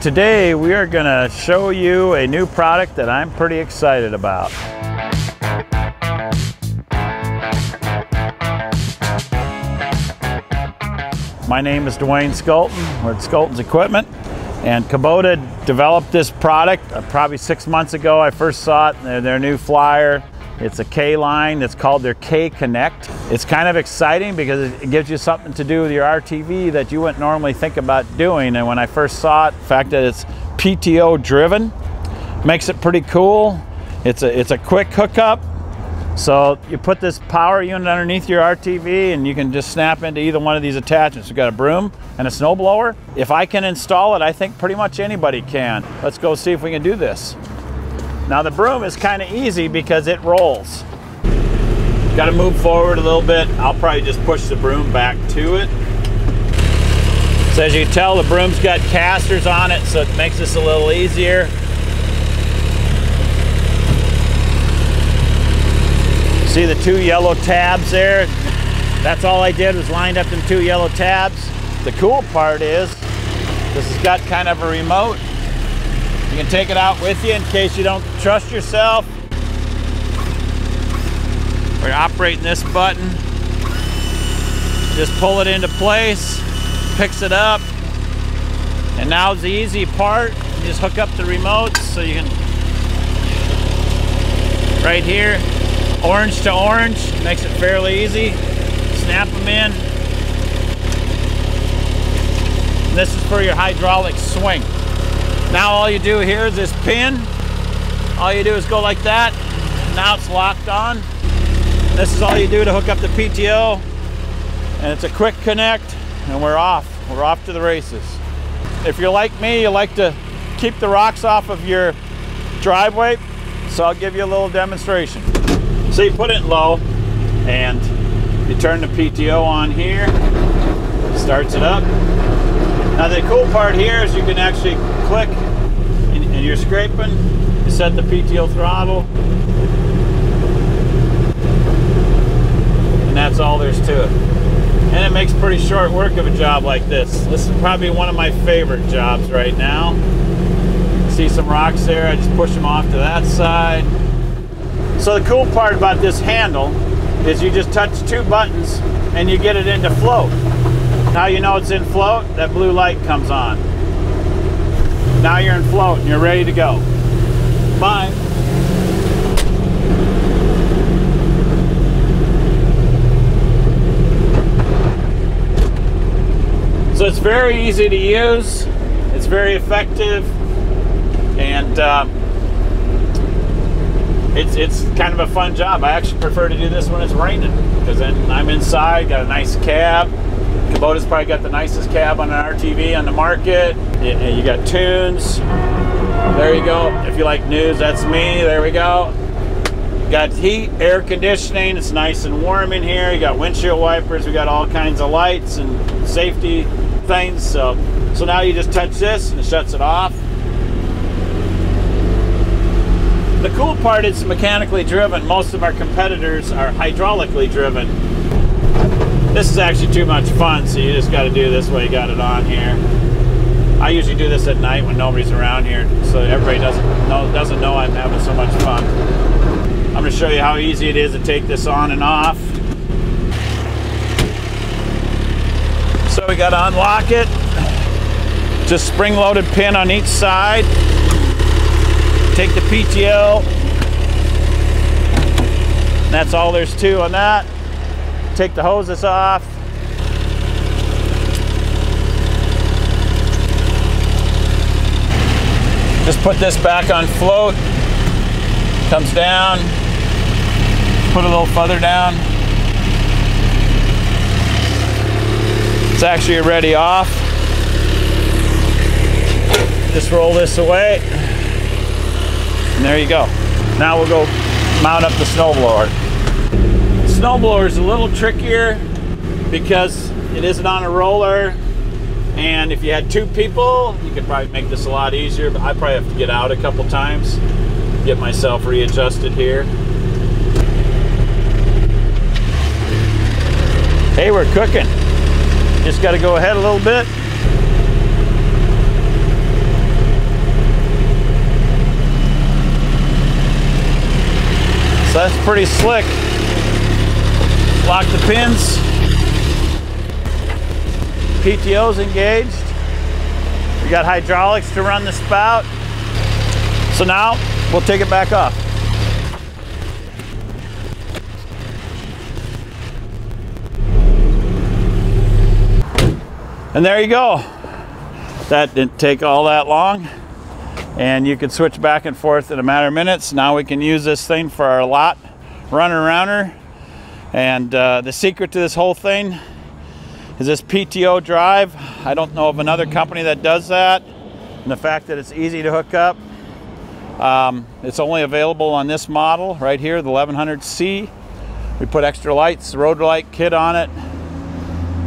Today we are going to show you a new product that I'm pretty excited about. My name is Dwayne Scholten. We're at Scholten's Equipment. And Kubota developed this product uh, probably six months ago. I first saw it, their, their new flyer. It's a K line. It's called their K Connect. It's kind of exciting because it gives you something to do with your RTV that you wouldn't normally think about doing. And when I first saw it, the fact that it's PTO driven makes it pretty cool. It's a, it's a quick hookup. So you put this power unit underneath your RTV and you can just snap into either one of these attachments. We've got a broom and a snowblower. If I can install it, I think pretty much anybody can. Let's go see if we can do this. Now the broom is kind of easy because it rolls. Got to move forward a little bit. I'll probably just push the broom back to it. So as you can tell, the broom's got casters on it, so it makes this a little easier. See the two yellow tabs there? That's all I did was lined up them two yellow tabs. The cool part is this has got kind of a remote. You can take it out with you in case you don't trust yourself. We're operating this button. Just pull it into place, picks it up. And now's the easy part. You just hook up the remotes so you can, right here, orange to orange, makes it fairly easy. Snap them in. And this is for your hydraulic swing. Now all you do here is this pin. All you do is go like that. Now it's locked on. This is all you do to hook up the PTO. And it's a quick connect and we're off. We're off to the races. If you're like me, you like to keep the rocks off of your driveway, so I'll give you a little demonstration. So you put it low and you turn the PTO on here, starts it up. Now the cool part here is you can actually click and, and you're scraping, you set the PTO throttle, and that's all there's to it. And it makes pretty short work of a job like this. This is probably one of my favorite jobs right now. See some rocks there, I just push them off to that side. So the cool part about this handle is you just touch two buttons and you get it into float. Now you know it's in float, that blue light comes on. Now you're in float and you're ready to go. Bye. So it's very easy to use, it's very effective, and uh, it's it's kind of a fun job. I actually prefer to do this when it's raining because then I'm inside, got a nice cab. Kubota's probably got the nicest cab on an RTV on the market. You, got tunes. There you go. If you like news, that's me. There we go. Got heat, air conditioning. It's nice and warm in here. You got windshield wipers. We got all kinds of lights and safety things. So, so now you just touch this and it shuts it off. The cool part is mechanically driven. Most of our competitors are hydraulically driven. This is actually too much fun, so you just got to do this way. you got it on here. I usually do this at night when nobody's around here, so everybody doesn't know, doesn't know I'm having so much fun. I'm going to show you how easy it is to take this on and off. So we got to unlock it. Just spring-loaded pin on each side. Take the PTO. That's all there's to on that. Take the hoses off. Just put this back on float. Comes down. Put a little further down. It's actually already off. Just roll this away. And there you go. Now we'll go mount up the snowblower snowblower is a little trickier because it isn't on a roller. And if you had two people, you could probably make this a lot easier, but I probably have to get out a couple times, get myself readjusted here. Hey, we're cooking. Just gotta go ahead a little bit. So that's pretty slick. Lock the pins. PTO's engaged. We got hydraulics to run the spout. So now we'll take it back off. And there you go. That didn't take all that long. And you can switch back and forth in a matter of minutes. Now we can use this thing for our lot running around her. And uh, the secret to this whole thing is this PTO drive. I don't know of another company that does that. And the fact that it's easy to hook up. Um, it's only available on this model right here, the 1100C. We put extra lights, road light kit on it.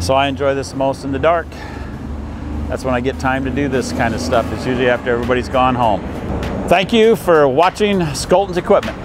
So I enjoy this most in the dark. That's when I get time to do this kind of stuff. It's usually after everybody's gone home. Thank you for watching Scholten's Equipment.